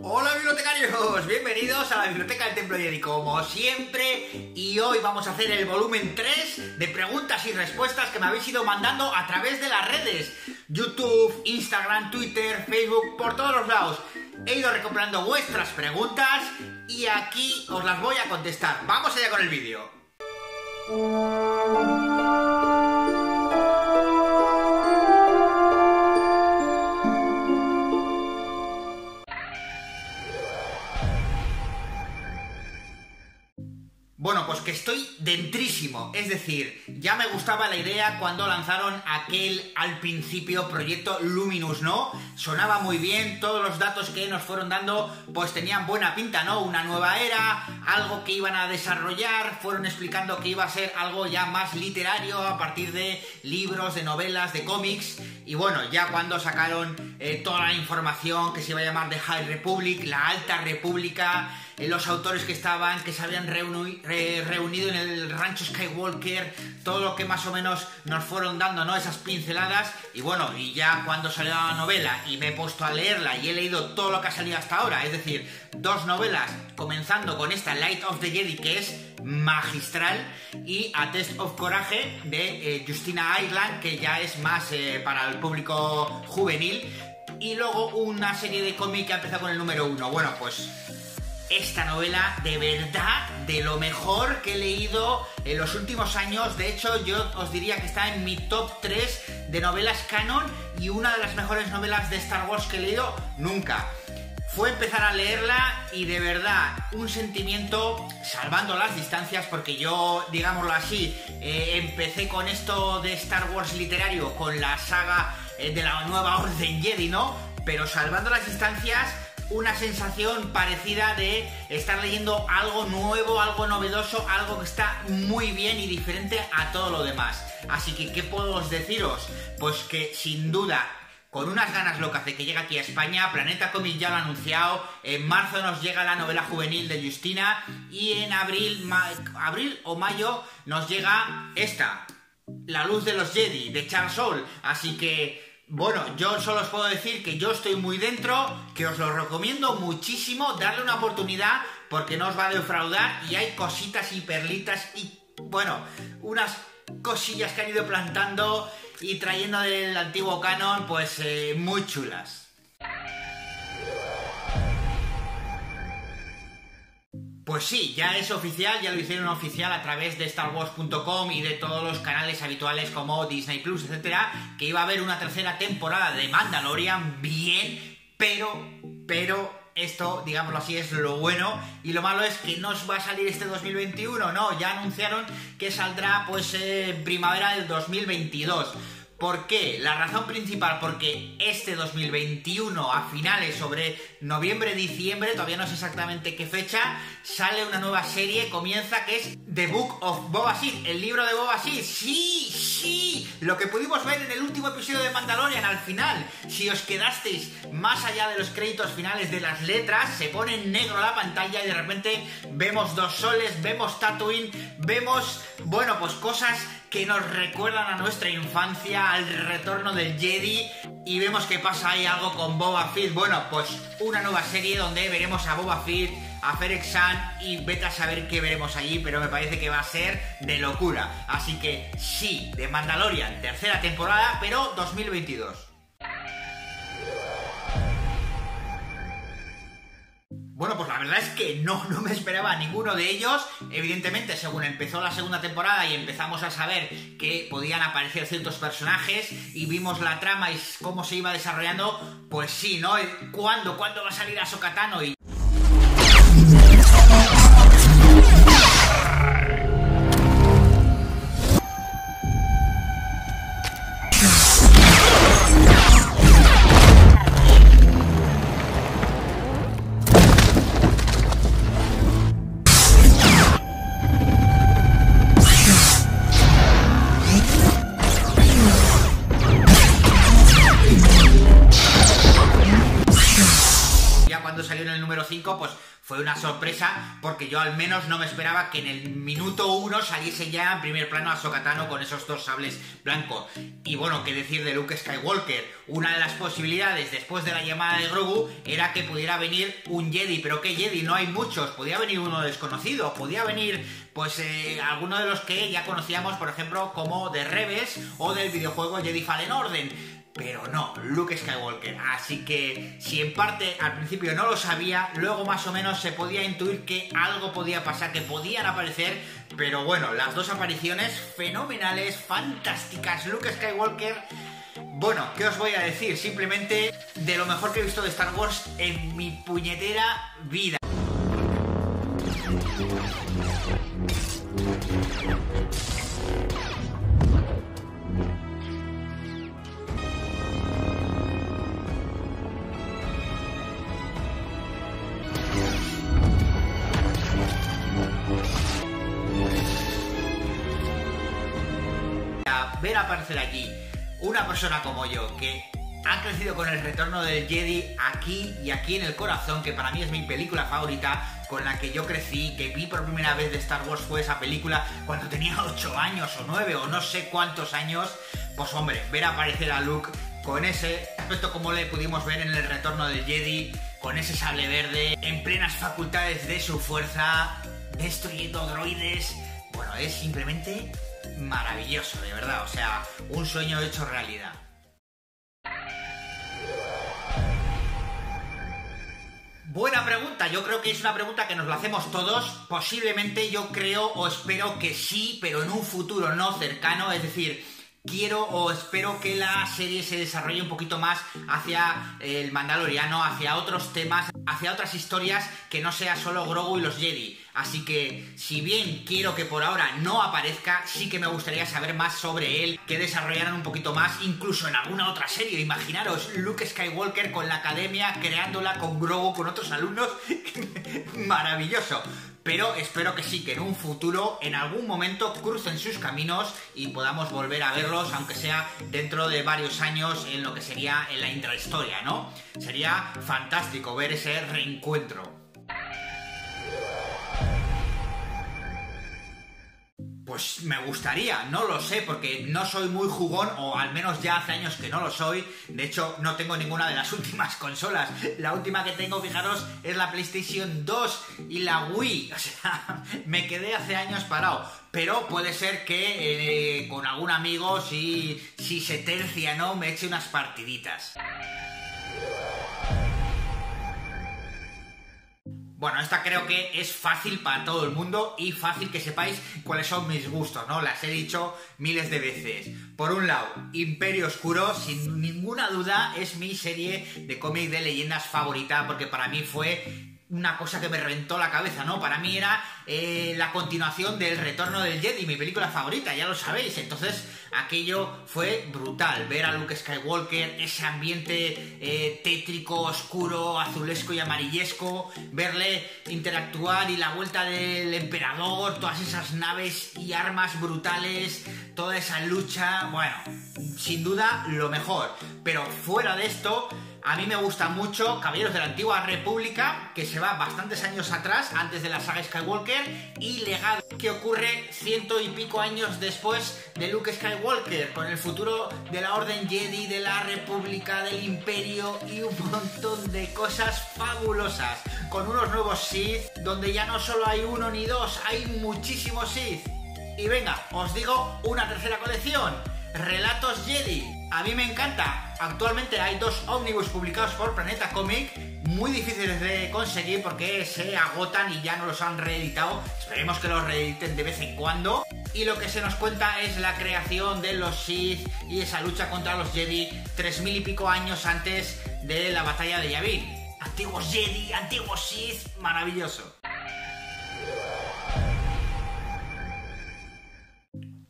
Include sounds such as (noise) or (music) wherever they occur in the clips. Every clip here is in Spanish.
Hola bibliotecarios, bienvenidos a la Biblioteca del Templo Jedi como siempre y hoy vamos a hacer el volumen 3 de preguntas y respuestas que me habéis ido mandando a través de las redes YouTube, Instagram, Twitter, Facebook, por todos los lados. He ido recopilando vuestras preguntas y aquí os las voy a contestar. Vamos allá con el vídeo. Estoy dentrísimo. Es decir, ya me gustaba la idea cuando lanzaron aquel al principio proyecto Luminous, ¿no? Sonaba muy bien, todos los datos que nos fueron dando pues tenían buena pinta, ¿no? Una nueva era, algo que iban a desarrollar, fueron explicando que iba a ser algo ya más literario a partir de libros, de novelas, de cómics. Y bueno, ya cuando sacaron eh, toda la información que se iba a llamar The High Republic, la Alta República, eh, los autores que estaban, que se habían reunido reunido en el rancho Skywalker, todo lo que más o menos nos fueron dando, ¿no? Esas pinceladas. Y bueno, y ya cuando salió la novela y me he puesto a leerla y he leído todo lo que ha salido hasta ahora, es decir, dos novelas, comenzando con esta Light of the Jedi, que es magistral, y A Test of Courage de eh, Justina Ireland, que ya es más eh, para el público juvenil. Y luego una serie de cómics que ha empezado con el número uno. Bueno, pues esta novela de verdad de lo mejor que he leído en los últimos años. De hecho, yo os diría que está en mi top 3 de novelas canon y una de las mejores novelas de Star Wars que he leído nunca. Fue empezar a leerla y de verdad un sentimiento, salvando las distancias, porque yo, digámoslo así, eh, empecé con esto de Star Wars literario, con la saga eh, de la nueva Orden Jedi, ¿no? Pero salvando las distancias, una sensación parecida de estar leyendo algo nuevo, algo novedoso, algo que está muy bien y diferente a todo lo demás. Así que, ¿qué puedo deciros? Pues que sin duda con unas ganas locas de que llegue aquí a España. Planeta Comics ya lo ha anunciado. En marzo nos llega la novela juvenil de Justina. Y en abril, abril o mayo nos llega esta. La luz de los Jedi, de Charles Soule. Así que bueno, yo solo os puedo decir que yo estoy muy dentro, que os lo recomiendo muchísimo, darle una oportunidad porque no os va a defraudar y hay cositas y perlitas y, bueno, unas cosillas que han ido plantando y trayendo del antiguo canon, pues eh, muy chulas. Pues sí, ya es oficial, ya lo hicieron oficial a través de StarWars.com y de todos los canales habituales como Disney Plus, etcétera, que iba a haber una tercera temporada de Mandalorian bien, pero, pero esto, digámoslo así, es lo bueno y lo malo es que no va a salir este 2021, no, ya anunciaron que saldrá pues en primavera del 2022. ¿Por qué? La razón principal, porque este 2021, a finales, sobre noviembre, diciembre, todavía no sé exactamente qué fecha, sale una nueva serie, comienza, que es The Book of Boba Fett, el libro de Boba Fett. Sí, sí, lo que pudimos ver en el último episodio de Mandalorian al final. Si os quedasteis más allá de los créditos finales de las letras, se pone en negro la pantalla y de repente vemos dos soles, vemos Tatooine, vemos, bueno, pues cosas que nos recuerdan a nuestra infancia, al retorno del Jedi y vemos que pasa ahí algo con Boba Fett. Bueno, pues una nueva serie donde veremos a Boba Fett, a Ferek San y vete a saber qué veremos allí, pero me parece que va a ser de locura. Así que sí, de Mandalorian, tercera temporada, pero 2022. Bueno, pues la verdad es que no, (laughs) no me esperaba ninguno de ellos. Evidentemente, según empezó la segunda temporada y empezamos a saber que podían aparecer ciertos personajes y vimos la trama y cómo se iba desarrollando, pues sí, ¿no? ¿Cuándo? ¿Cuándo va a salir a Sokatano? Y salió en el número 5, pues fue una sorpresa porque yo al menos no me esperaba que en el minuto 1 saliese ya en primer plano a Sokatano con esos dos sables blancos. Y bueno, qué decir de Luke Skywalker. Una de las posibilidades después de la llamada de Grogu era que pudiera venir un Jedi, pero qué Jedi, no hay muchos. Podía venir uno desconocido, podía venir pues eh, alguno de los que ya conocíamos, por ejemplo, como de Reves o del videojuego Jedi Fallen Order pero no, Luke Skywalker. Así que si en parte al principio no lo sabía, luego más o menos se podía intuir que algo podía pasar, que podían aparecer, pero bueno, las dos apariciones fenomenales, fantásticas. Luke Skywalker, bueno, ¿qué os voy a decir? Simplemente de lo mejor que he visto de Star Wars en mi puñetera vida. Aparecer aquí una persona como yo que ha crecido con el retorno del Jedi aquí y aquí en el corazón, que para mí es mi película favorita, con la que yo crecí, que vi por primera vez de Star Wars fue esa película cuando tenía (laughs) 8 años o 9 o no sé cuántos años, pues hombre, ver aparecer a Luke con ese aspecto como le pudimos ver en el retorno del Jedi, con ese sable verde, en plenas facultades de su fuerza, destruyendo droides, bueno, es simplemente maravilloso, de verdad. O sea, un sueño hecho realidad. Buena pregunta, yo creo que es una pregunta que nos la hacemos todos. Posiblemente yo creo o espero que sí, pero en un futuro no cercano, es decir, quiero o espero que la serie se desarrolle un poquito más hacia el Mandaloriano, hacia otros temas, hacia otras historias que no sea solo Grogu y los Jedi. Así que, si bien quiero que por ahora no aparezca, sí que me gustaría saber más sobre él, que desarrollaran un poquito más, incluso en alguna otra serie. Imaginaros Luke Skywalker con la academia, creándola con Grogu, con otros alumnos. (laughs) Maravilloso. Pero espero que sí, que en un futuro, en algún momento, crucen sus caminos y podamos volver a verlos, aunque sea dentro de varios años, en lo que sería en la intrahistoria, ¿no? Sería fantástico ver ese reencuentro. Pues me gustaría, no lo sé, porque no soy muy jugón, o al menos ya hace años que no lo soy. De hecho, no tengo ninguna de las (laughs) últimas consolas. La última que tengo, fijaros, es la PlayStation 2 y la Wii. (laughs) O sea, me quedé hace años parado. Pero puede ser que eh, con algún amigo, si, si se tercia, ¿no? Me eche unas partiditas. Bueno, esta creo que es fácil para todo el mundo y fácil que sepáis cuáles son mis gustos, ¿no? Las he dicho miles de veces. Por un lado, Imperio Oscuro, sin ninguna duda, es mi serie de cómic de leyendas favorita porque para mí fue una cosa que me reventó la cabeza, ¿no? Para mí era eh, la continuación del Retorno del Jedi, mi película favorita, ya lo sabéis. Entonces, aquello fue brutal. Ver a Luke Skywalker, ese ambiente eh, tétrico, oscuro, azulesco y amarillesco, verle interactuar y la vuelta del emperador, todas esas naves y armas brutales, toda esa lucha, bueno, sin duda lo mejor. Pero fuera de esto, a mí me gusta mucho Caballeros de la Antigua República, que se va bastantes años atrás, antes de la saga Skywalker, y Legado, que ocurre ciento y pico años después de Luke Skywalker, con el futuro de la Orden Jedi, de la República, del Imperio y un montón de cosas fabulosas, con unos nuevos Sith, donde ya no solo hay uno ni dos, hay muchísimos Sith. Y venga, os digo una tercera colección, Relatos Jedi. A mí me encanta, Actualmente hay dos ómnibus publicados por Planeta Comic, muy difíciles de conseguir porque se agotan y ya no los han reeditado. Esperemos que los reediten de vez en cuando. Y lo que se nos cuenta es la creación de los Sith y esa lucha contra los Jedi tres mil y pico años antes de la batalla de Yavin. Antiguos Jedi, antiguos Sith, maravilloso.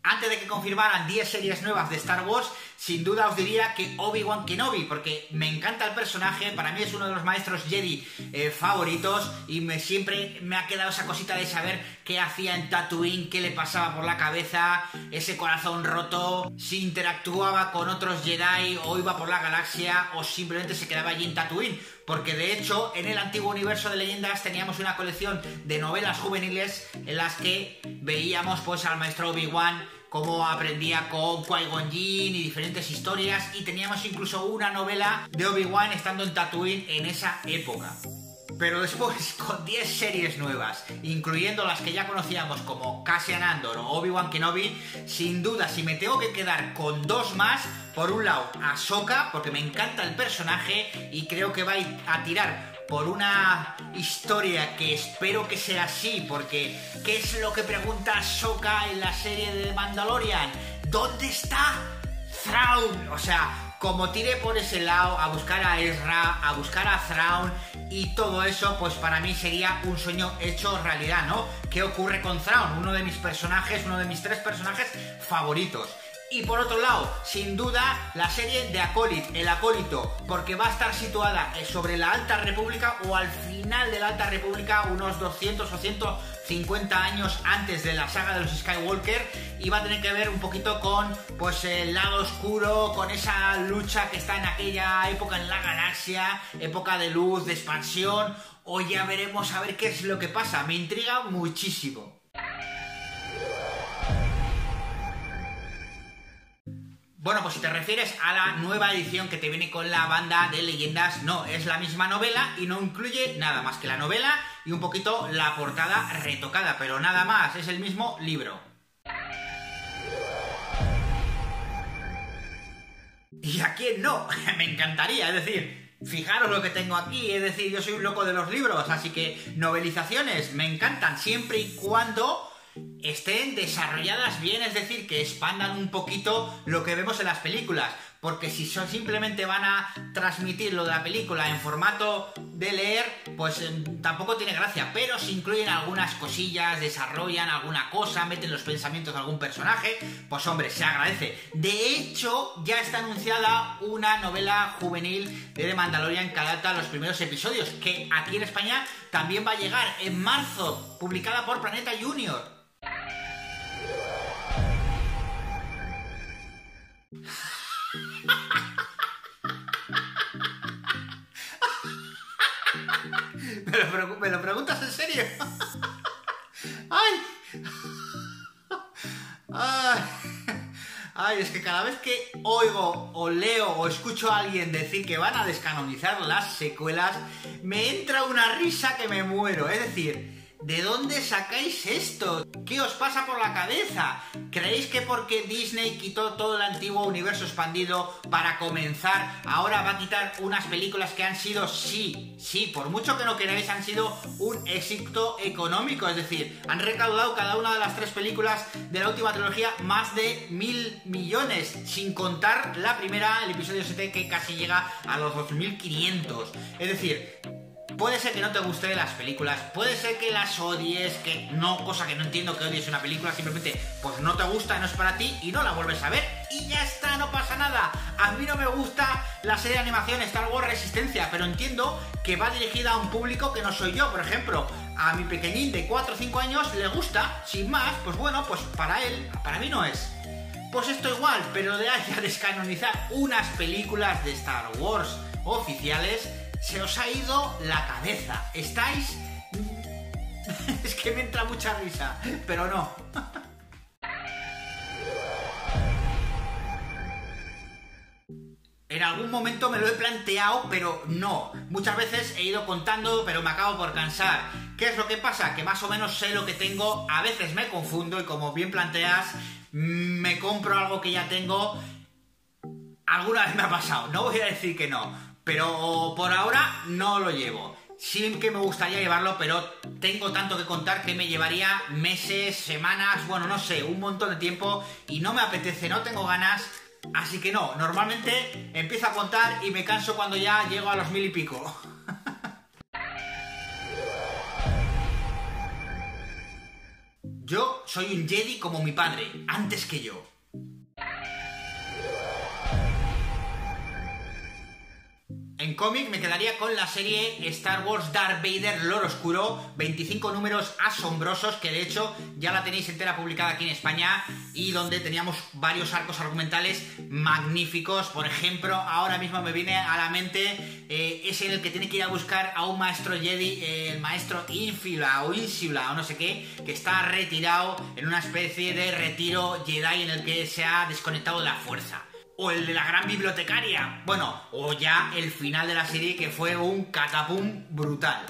Antes de que confirmaran 10 series nuevas de Star Wars, sin duda os diría que Obi-Wan Kenobi, porque me encanta el personaje, para mí es uno de los maestros Jedi eh, favoritos y me siempre me ha quedado esa cosita de saber qué hacía en Tatooine, qué le pasaba por la cabeza, ese corazón roto, si interactuaba con otros Jedi o iba por la galaxia o simplemente se quedaba allí en Tatooine. Porque de hecho, en el antiguo universo de leyendas teníamos una colección de novelas juveniles en las que veíamos pues al maestro Obi-Wan cómo aprendía con Qui-Gon Jinn y diferentes historias y teníamos incluso una novela de Obi-Wan estando en Tatooine en esa época. Pero después, (laughs) con 10 series nuevas, incluyendo las que ya conocíamos como Cassian Andor o Obi-Wan Kenobi, sin duda, si me tengo que quedar con dos más, por un lado, Ahsoka, porque me encanta el personaje y creo que va a tirar por una historia que espero que sea así, porque ¿qué es lo que pregunta Ahsoka en la serie de Mandalorian? ¿Dónde está Thrawn? O sea, como tire por ese lado a buscar a Ezra, a buscar a Thrawn y todo eso, pues para mí sería un sueño hecho realidad, ¿no? ¿Qué ocurre con Thrawn? Uno de mis personajes, uno de mis tres personajes favoritos. Y por otro lado, sin duda, la serie de Acolyte, el acólito, porque va a estar situada sobre la Alta República o al final de la Alta República, unos 200 o 150 años antes de la saga de los Skywalker, y va a tener que ver un poquito con pues el lado oscuro, con esa lucha que está en aquella época en la galaxia, época de luz, de expansión, o ya veremos a ver qué es lo que pasa. Me intriga muchísimo. Bueno, pues si te refieres a la nueva edición que te viene con la banda de leyendas, no, es la misma novela y no incluye nada más que la novela y un poquito la portada retocada, pero nada más, es el mismo libro. ¿Y a quién no? (laughs) Me encantaría, es decir, fijaros lo que tengo aquí, es decir, yo soy un loco de los libros, así que novelizaciones me encantan siempre y cuando estén desarrolladas bien, es decir, que expandan un poquito lo que vemos en las películas. Porque si son, simplemente van a transmitir lo de la película en formato de leer, pues em, tampoco tiene gracia. Pero si incluyen algunas cosillas, desarrollan alguna cosa, meten los pensamientos de algún personaje, pues hombre, se agradece. De hecho, ya está anunciada una novela juvenil de The Mandalorian que los primeros episodios, que aquí en España también va a llegar en marzo, publicada por Planeta Junior. ¿Me lo, preguntas en serio? ¡Ay! ¡Ay! Es que cada vez que oigo o leo o escucho a alguien decir que van a descanonizar las secuelas, me entra una risa que me muero. Es decir, ¿De dónde sacáis esto? ¿Qué os pasa por la cabeza? ¿Creéis que porque Disney quitó todo el antiguo universo expandido para comenzar, ahora va a quitar unas películas que han sido, sí, sí, por mucho que no queráis, han sido un éxito económico? Es decir, han recaudado cada una de las tres películas de la última trilogía más de mil millones, sin contar la primera, el episodio 7, que casi llega a los 2500. Es decir, Puede ser que no te guste las películas, puede ser que las odies, que no, cosa que no entiendo que odies una película, simplemente pues no te gusta, no es para ti y no la vuelves a ver y ya está, no pasa nada. A mí no me gusta la serie de animación Star Wars Resistencia, pero entiendo que va dirigida a un público que no soy yo, por ejemplo. A mi pequeñín de 4 o 5 años le gusta, sin más, pues bueno, pues para él, para mí no es. Pues esto igual, pero de ahí a descanonizar unas películas de Star Wars oficiales, se os ha ido la cabeza. Estáis... (laughs) es que me entra mucha risa, pero no. (laughs) En algún momento me lo he planteado, pero no. Muchas veces he ido contando, pero me acabo por cansar. ¿Qué es lo que pasa? Que más o menos sé lo que tengo, a veces me confundo y como bien planteas, me compro algo que ya tengo. Alguna vez me ha pasado, no voy a decir que no, pero por ahora no lo llevo. Sí que me gustaría llevarlo, pero tengo tanto que contar que me llevaría meses, semanas, bueno, no sé, un montón de tiempo y no me apetece, no tengo ganas. Así que no, normalmente empiezo a contar y me canso cuando ya llego a los mil y pico. (laughs) Yo soy un Jedi como mi padre, antes que yo. En cómic me quedaría con la serie Star Wars Darth Vader Lord Oscuro, 25 números asombrosos que de hecho ya la tenéis entera publicada aquí en España y donde teníamos varios arcos argumentales magníficos. Por ejemplo, ahora mismo me viene a la mente eh, es en el que tiene que ir a buscar a un maestro Jedi, el maestro Infila o Insula o no sé qué, que está retirado en una especie de retiro Jedi en el que se ha desconectado de la fuerza o el de la gran bibliotecaria. Bueno, o ya el final de la serie que fue un catapum brutal.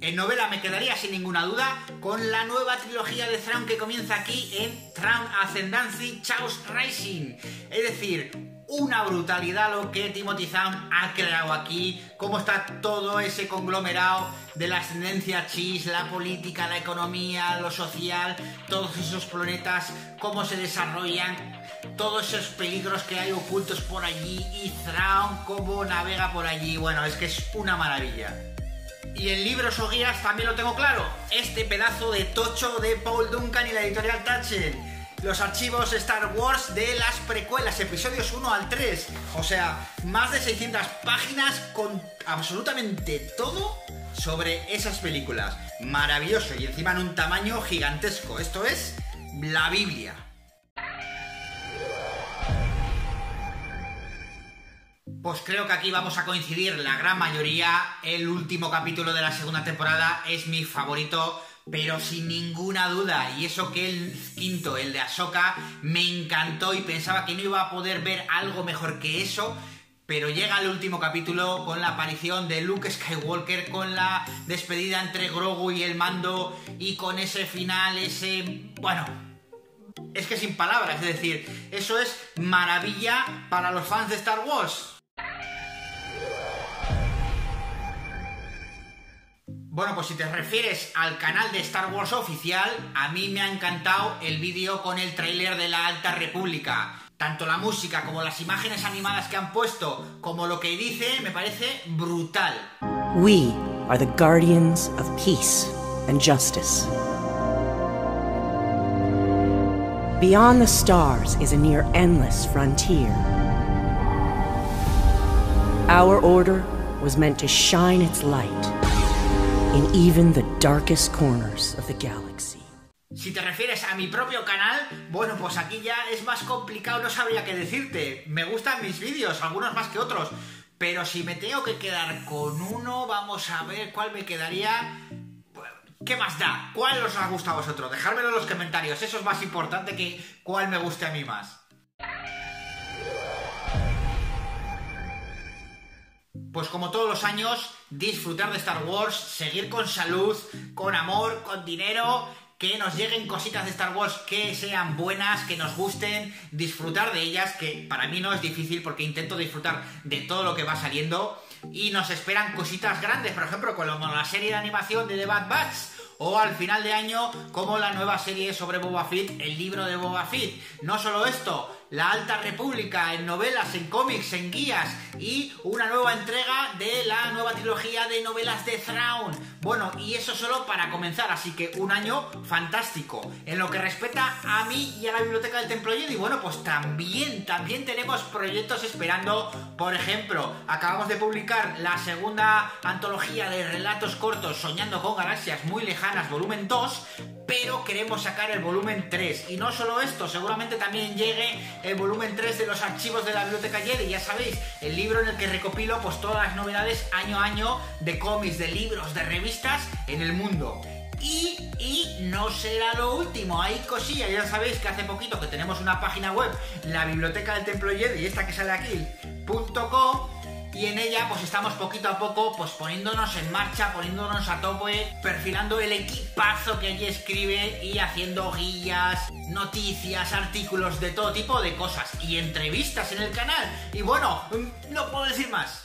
En novela me quedaría sin ninguna duda con la nueva trilogía de Thrawn que comienza aquí en Thrawn Ascendancy Chaos Rising. Es decir, una brutalidad lo que Timothy Zahn ha creado aquí, cómo está todo ese conglomerado de la ascendencia chis, la política, la economía, lo social, todos esos planetas, cómo se desarrollan, todos esos peligros que hay ocultos por allí y Thrawn cómo navega por allí. Bueno, es que es una maravilla. Y en libros o guías también lo tengo claro. Este pedazo de tocho de Paul Duncan y la editorial Tachen. Los archivos Star Wars de las precuelas, episodios 1 al 3. O sea, más de 600 páginas con absolutamente todo sobre esas películas. Maravilloso y encima en un tamaño gigantesco. Esto es la Biblia. Pues creo que aquí vamos a coincidir la gran mayoría. El último capítulo de la segunda temporada es mi favorito, pero sin ninguna duda. Y eso que el quinto, el de Ahsoka, me encantó y pensaba que no iba a poder ver algo mejor que eso. Pero llega el último capítulo con la aparición de Luke Skywalker, con la despedida entre Grogu y el mando y con ese final, ese... Bueno, es que sin palabras, es decir, eso es maravilla para los fans de Star Wars. Bueno, pues si te refieres al canal de Star Wars oficial, a mí me ha encantado el vídeo con el tráiler de la Alta República. Tanto la música como las imágenes animadas que han puesto, como lo que dice, me parece brutal. We are the guardians of peace and justice. Beyond the stars is a near endless frontier. Our order was meant to shine its light in even the darkest corners of the galaxy. Si te refieres a mi propio canal, bueno, pues aquí ya es más complicado, no sabría qué decirte. Me gustan mis vídeos, algunos más que otros. Pero si me tengo que quedar con uno, vamos a ver cuál me quedaría. ¿Qué más da? ¿Cuál os ha gustado a vosotros? Dejármelo en los comentarios, eso es más importante que cuál me guste a mí más. Pues como todos los años, disfrutar de Star Wars, seguir con salud, con amor, con dinero, que nos lleguen cositas de Star Wars que sean buenas, que nos gusten, disfrutar de ellas, que para mí no es difícil porque intento disfrutar de todo lo que va saliendo. Y nos esperan cositas grandes, por ejemplo, como la serie de animación de The Bad Batch o al final de año como la nueva serie sobre Boba Fett, el libro de Boba Fett. No solo esto, la Alta República en novelas, en cómics, en guías y una nueva entrega de la nueva trilogía de novelas de Thrawn. Bueno, y eso solo para comenzar, así que un año fantástico. En lo que respecta a mí y a la Biblioteca del Templo Jedi, bueno, pues también, también tenemos proyectos esperando. Por ejemplo, acabamos de publicar la segunda antología de relatos cortos Soñando con Galaxias muy lejanas, volumen 2, pero queremos sacar el volumen 3. Y no solo esto, seguramente también llegue el volumen 3 de los archivos de la Biblioteca Jedi, ya sabéis, el libro en el que recopilo pues todas las novedades año a año de cómics, de libros, de revistas en el mundo. Y, y, no será lo último, hay cosillas, ya sabéis que hace poquito que tenemos una página web, la biblioteca del Templo Jedi, esta que sale aquí, .com, y en ella pues estamos poquito a poco pues poniéndonos en marcha, poniéndonos a tope, perfilando el equipazo que allí escribe y haciendo guías, noticias, artículos de todo tipo de cosas y entrevistas en el canal. Y bueno, no puedo decir más.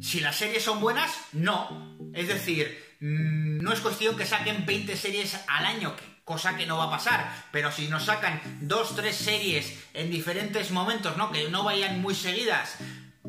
Si las series son buenas, no. Es decir, mm, no es cuestión que saquen 20 series al año, cosa que no va a pasar. Pero si nos sacan dos, tres series en diferentes momentos, ¿no? Que no vayan muy seguidas,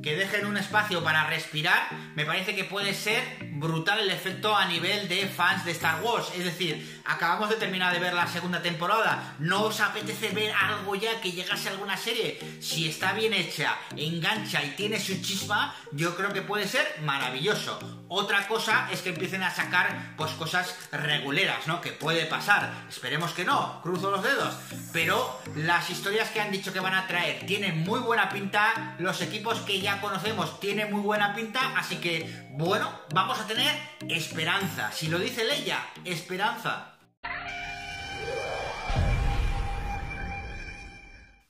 que dejen un espacio para respirar, me parece que puede ser brutal el efecto a nivel de fans de Star Wars. Es decir, acabamos de terminar de ver la segunda temporada. ¿No os apetece ver algo ya que llegase a alguna serie? Si está bien hecha, engancha y tiene su chispa, yo creo que puede ser maravilloso. Otra cosa es que empiecen a sacar pues cosas reguleras, ¿no? Que puede pasar. Esperemos que no, cruzo los dedos. Pero las historias que han dicho que van a traer tienen muy buena pinta. Los equipos que ya conocemos tienen muy buena pinta. Así que, bueno, vamos a tener esperanza. Si lo dice Leia, esperanza.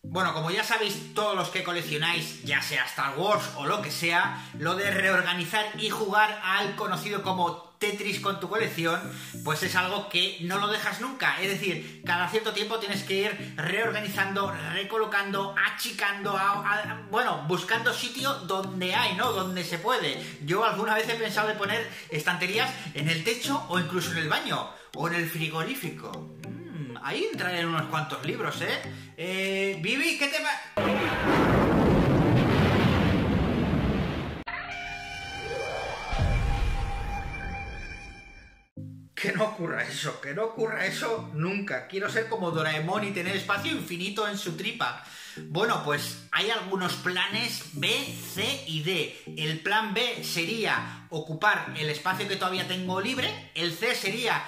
Bueno, como ya sabéis todos los que coleccionáis, ya sea Star Wars o lo que sea, lo de reorganizar y jugar al conocido como Tetris con tu colección, pues es algo que no lo dejas nunca. Es decir, cada cierto tiempo tienes que ir reorganizando, recolocando, achicando, bueno, buscando sitio donde hay, ¿no? Donde se puede. Yo alguna vez he pensado de poner estanterías en el techo o incluso en el baño o en el frigorífico. Mm, ahí entraré unos cuantos libros, ¿eh? Eh, Vivi, ¿qué te va...? Que no ocurra eso, que no ocurra eso nunca. Quiero ser como Doraemon y tener espacio infinito en su tripa. Bueno, pues hay algunos planes B, C y D. El plan B sería ocupar el espacio que todavía tengo libre. El C sería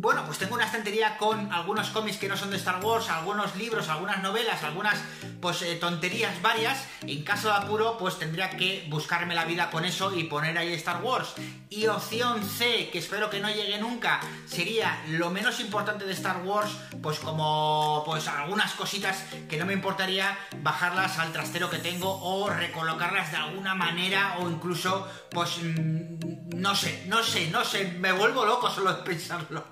bueno, pues tengo una estantería con algunos cómics que no son de Star Wars, algunos libros, algunas novelas, algunas pues eh, tonterías varias. En caso de apuro, pues tendría que buscarme la vida con eso y poner ahí Star Wars. Y opción C, que espero que no llegue nunca, sería lo menos importante de Star Wars, pues como pues algunas cositas que no me importaría bajarlas al trastero que tengo o recolocarlas de alguna manera o incluso pues mm, no sé, no sé, no sé, me vuelvo loco solo de (laughs) pensarlo.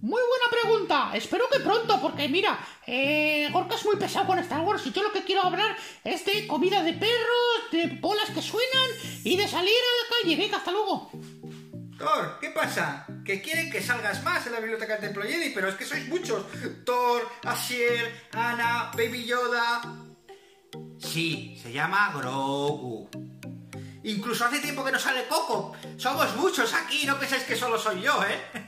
Muy buena pregunta. Espero que pronto, porque mira, eh, Gorka es muy pesado con Star Wars y yo lo que quiero hablar es de comida de perros, de bolas que suenan y de salir a la calle. Venga, hasta luego. Thor, ¿qué pasa? Que quieren que salgas más en la biblioteca del Templo pero es que sois muchos. Thor, Asher, Ana, Baby Yoda. Sí, se llama Grogu. Incluso hace tiempo que no sale Coco. Somos muchos aquí, no pensáis que solo soy yo, ¿eh?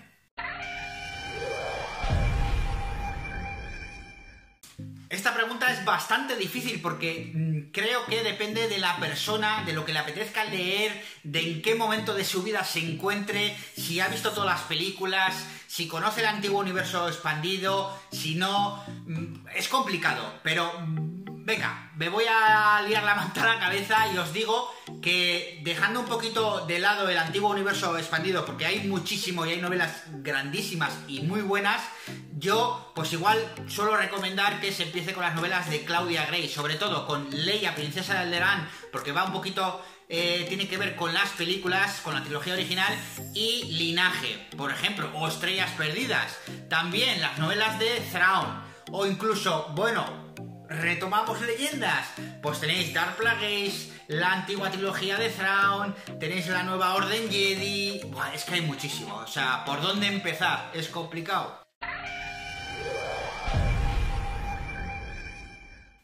Esta pregunta es bastante difícil porque mm, creo que depende de la persona, de lo que le apetezca leer, de en qué momento de su vida se encuentre, si ha visto todas las películas, si conoce el antiguo universo expandido, si no... Mm, es complicado, pero mm, venga, me voy a liar la manta a la cabeza y os digo que dejando un poquito de lado el antiguo universo expandido, porque hay muchísimo y hay novelas grandísimas y muy buenas, yo, pues igual, suelo recomendar que se empiece con las novelas de Claudia Gray, sobre todo con Leia, Princesa de Alderaan, porque va un poquito eh, tiene que ver con las películas, con la trilogía original y Linaje, por ejemplo, o Estrellas Perdidas. También las novelas de Thrawn, o incluso, bueno, retomamos leyendas. Pues tenéis Dark Plagueis, la antigua trilogía de Thrawn, tenéis la nueva Orden Jedi. Buah, es que hay muchísimo. O sea, ¿por dónde empezar? Es complicado.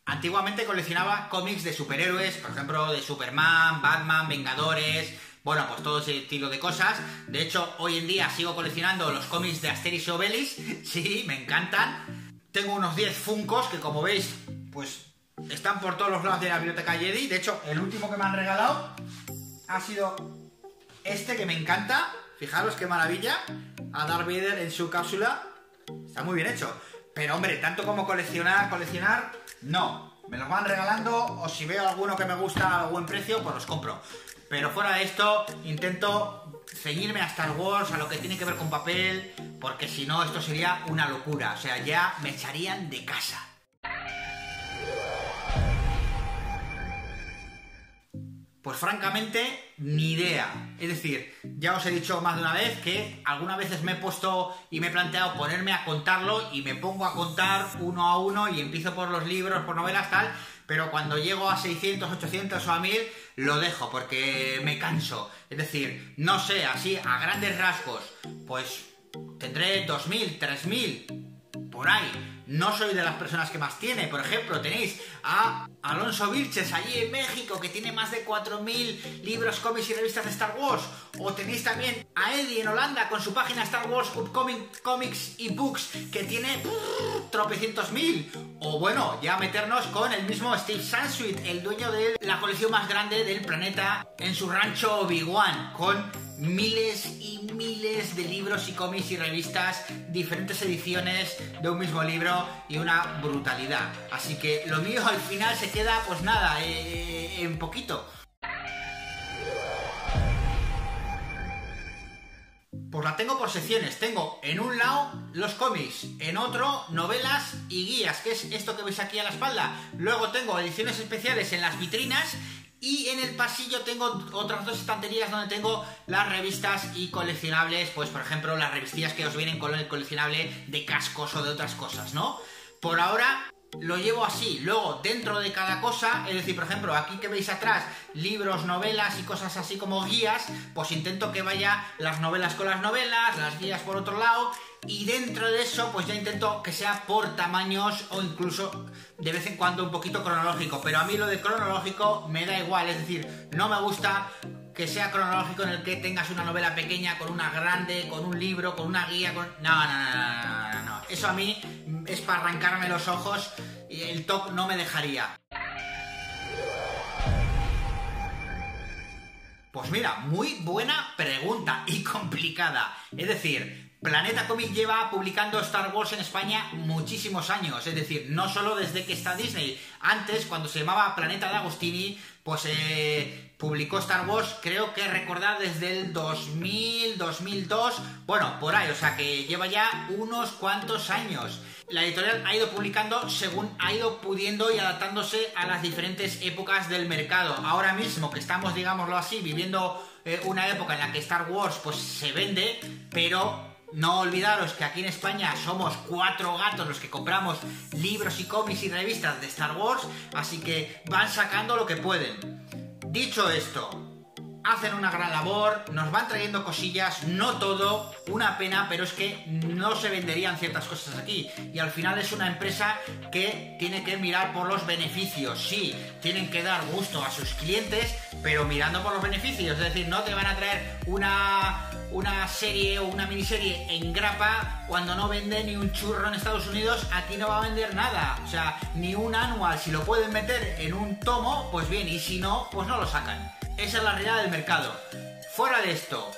Antiguamente coleccionaba cómics de superhéroes, por ejemplo, de Superman, Batman, Vengadores, bueno, pues todo ese estilo de cosas. De hecho, hoy en día sigo coleccionando los cómics de Asterix y Obelix, (laughs) sí, me encantan. Tengo unos 10 Funcos que como veis, pues están por todos los lados de la biblioteca Jedi. De hecho, el último que me han regalado ha sido este que me encanta. Fijaros qué maravilla. A Darth Vader en su cápsula. Está muy bien hecho. Pero hombre, tanto como coleccionar, coleccionar, no. Me los van regalando o si veo alguno que me gusta a buen precio, pues los compro. Pero fuera de esto, intento ceñirme a Star Wars, a lo que tiene que ver con papel, porque si no, esto sería una locura. O sea, ya me echarían de casa. Pues francamente, ni idea. Es decir, ya os he dicho más de una vez que algunas veces me he puesto y me he planteado ponerme a contarlo y me pongo a contar uno a uno y empiezo por los libros, por novelas, tal, pero cuando llego a 600, 800 o a 1000 lo dejo porque me canso. Es decir, no sé, así a grandes rasgos, pues tendré 2000, 3000, por ahí no soy de las personas que más tiene. Por ejemplo, tenéis a Alonso Vilches allí en México, que tiene más de 4.000 libros, cómics y revistas de Star Wars. O tenéis también a Eddie en Holanda con su página Star Wars Upcoming Comics y Books, que tiene tropecientos mil. O bueno, ya meternos con el mismo Steve Sansweet, el dueño de la colección más grande del planeta en su rancho Obi-Wan, con miles y miles de libros y cómics y revistas, diferentes ediciones de un mismo libro y una brutalidad. Así que lo mío al final se queda, pues nada, eh, en poquito. Pues la tengo por secciones. Tengo en un lado los cómics, en otro novelas y guías, que es esto que veis aquí a la espalda. Luego tengo ediciones especiales en las vitrinas y en el pasillo tengo otras dos estanterías donde tengo las revistas y coleccionables, pues por ejemplo las revistillas que os vienen con el coleccionable de cascos o de otras cosas, ¿no? Por ahora lo llevo así. Luego, dentro de cada cosa, es decir, por ejemplo, aquí que veis atrás, libros, novelas y cosas así como guías, pues intento que vaya las novelas con las novelas, las guías por otro lado, y dentro de eso, pues ya intento que sea por tamaños o incluso de vez en cuando un poquito cronológico. Pero a mí lo de cronológico me da igual, es decir, no me gusta que sea cronológico en el que tengas una novela pequeña con una grande, con un libro, con una guía, con... No, no, no, no, no, no. Eso a mí es para arrancarme los ojos y el top no me dejaría. Pues mira, muy buena pregunta y (laughs) complicada. Es decir, Planeta Comic lleva publicando Star Wars en España muchísimos años, es decir, no solo desde que está Disney. Antes, cuando se llamaba Planeta de Agostini, pues eh, publicó Star Wars, creo que recordar desde el 2000, 2002, bueno, por ahí, o sea que lleva ya unos cuantos años. La editorial ha ido publicando según ha ido pudiendo y adaptándose a las diferentes épocas del mercado. Ahora mismo que estamos, digámoslo así, viviendo eh, una época en la que Star Wars pues se vende, pero no olvidaros que aquí en España somos cuatro gatos los que compramos libros y cómics y revistas de Star Wars, así que van sacando lo que pueden. Dicho esto, hacen una gran labor, nos van trayendo cosillas, no todo, una pena, pero es que no se venderían ciertas cosas aquí. Y al final es una empresa que tiene que mirar por los beneficios. Sí, tienen que dar gusto a sus clientes, pero mirando por los beneficios. Es decir, no te van a traer una, una serie o una miniserie en grapa cuando no vende ni un churro en Estados Unidos, aquí no va a vender nada. O sea, ni un anual. Si lo pueden meter en un tomo, pues bien, y si no, pues no lo sacan. Esa es la realidad del mercado. Fuera de esto,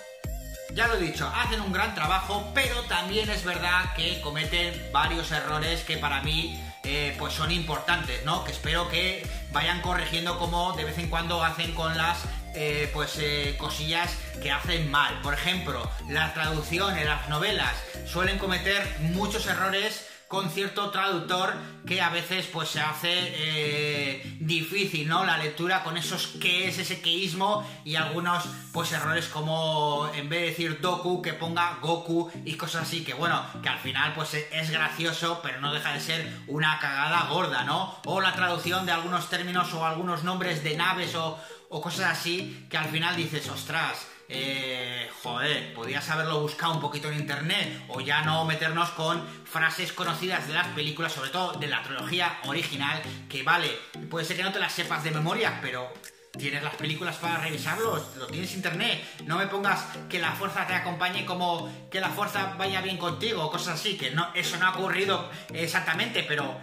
ya lo he dicho, hacen un gran trabajo, pero también es verdad que cometen varios errores que para mí eh, pues son importantes, ¿no? Que espero que vayan corrigiendo como de vez en cuando hacen con las eh, pues eh, cosillas que hacen mal. Por ejemplo, la traducción en las novelas suelen cometer muchos errores con cierto traductor que a veces pues se hace eh, difícil, ¿no? La lectura con esos que es ese queísmo y algunos pues errores como en vez de decir Doku que ponga Goku y cosas así que bueno, que al final pues es gracioso pero no deja de ser una cagada gorda, ¿no? O la traducción de algunos términos o algunos nombres de naves o, o cosas así que al final dices, ostras, eh, joder, podías haberlo buscado un poquito en internet o ya no meternos con frases conocidas de las películas, sobre todo de la trilogía original, que vale, puede ser que no te las sepas de memoria, pero tienes las películas para revisarlos, lo tienes internet. No me pongas que la fuerza te acompañe como que la fuerza vaya bien contigo o cosas así, que no, eso no ha ocurrido exactamente, pero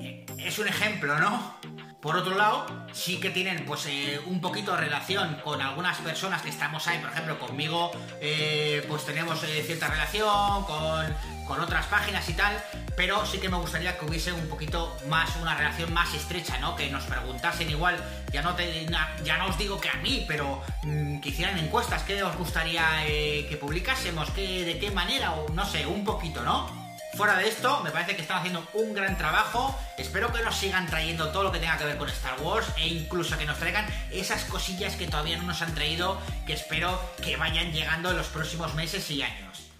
eh, es un ejemplo, ¿no? Por otro lado, sí que tienen pues eh, un poquito de relación con algunas personas que estamos ahí, por ejemplo, conmigo, eh, pues tenemos eh, cierta relación con, con, otras páginas y tal, pero sí que me gustaría que hubiese un poquito más, una relación más estrecha, ¿no? Que nos preguntasen igual, ya no, te, ya no os digo que a mí, pero mmm, que hicieran encuestas, ¿qué os gustaría que publicásemos? ¿Qué, ¿De qué manera? O no sé, un poquito, ¿no? Fuera de esto, me parece que están haciendo un gran trabajo. Espero que nos sigan trayendo todo lo que tenga que ver con Star Wars e incluso que nos traigan esas cosillas que todavía no nos han traído, que espero que vayan llegando en los próximos meses y años.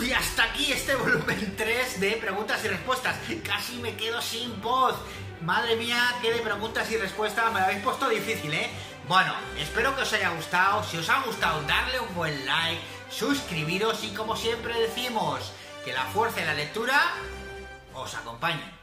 Y hasta aquí este volumen 3 de preguntas y respuestas. Casi me quedo sin voz. Madre mía, qué de preguntas y respuestas. Me lo habéis puesto difícil, ¿eh? Bueno, espero que os haya gustado. Si os ha gustado, darle un buen like, suscribiros y como siempre decimos, que la fuerza y la lectura os acompañen.